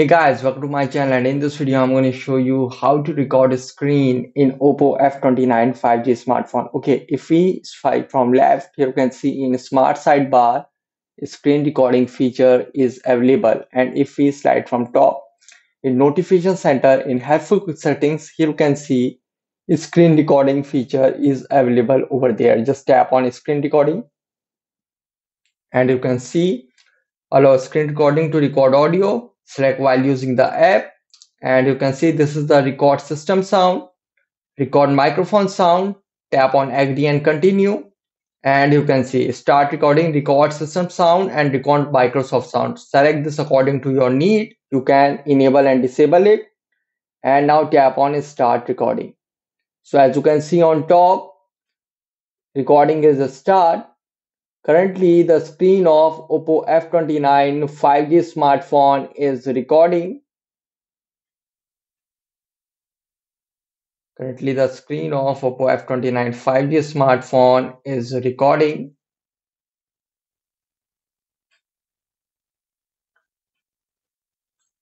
Hey guys, welcome to my channel and in this video I'm going to show you how to record a screen in Oppo F29 5G smartphone. Okay, if we swipe from left, here you can see in smart sidebar, screen recording feature is available and if we slide from top, in notification center in helpful settings, here you can see screen recording feature is available over there. Just tap on screen recording and you can see allow screen recording to record audio select while using the app. And you can see this is the record system sound. Record microphone sound. Tap on agree and continue. And you can see start recording record system sound and record microphone sound. Select this according to your need. You can enable and disable it. And now tap on start recording. So as you can see on top recording is a start Currently, the screen of Oppo F29 5G smartphone is recording. Currently, the screen of Oppo F29 5G smartphone is recording.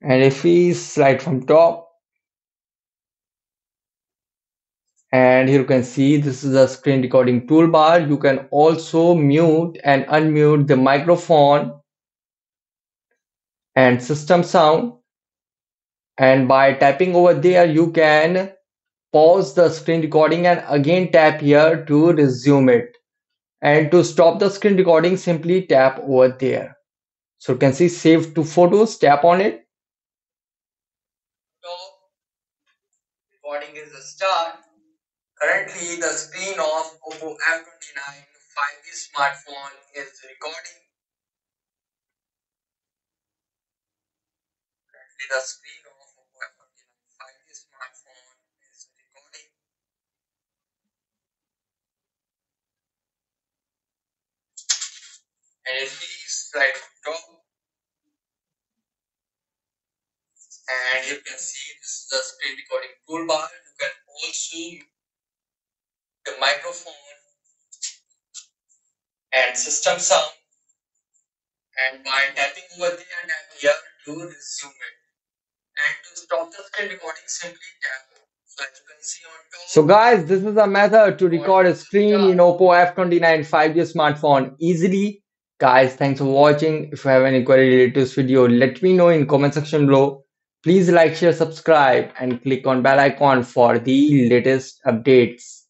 And if we slide from top, and here you can see this is a screen recording toolbar. You can also mute and unmute the microphone and system sound. And by tapping over there you can pause the screen recording and again tap here to resume it. And to stop the screen recording simply tap over there. So you can see save to photos tap on it. Recording is a start Currently, the screen of Oppo F29 5G smartphone is recording. Currently, the screen of Oppo F29 5G smartphone is recording. And it is right top. And you can see this is the screen recording toolbar. You can also microphone and system sound. And by tapping over there and here to resume it. And to stop the screen recording simply tap. So as you can see on top so guys this is a method to record a screen in oppo f29 5g smartphone easily. Guys thanks for watching. If you have any query related to this video let me know in comment section below. Please like share subscribe and click on bell icon for the latest updates